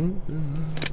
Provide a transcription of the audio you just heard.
Mm-hmm.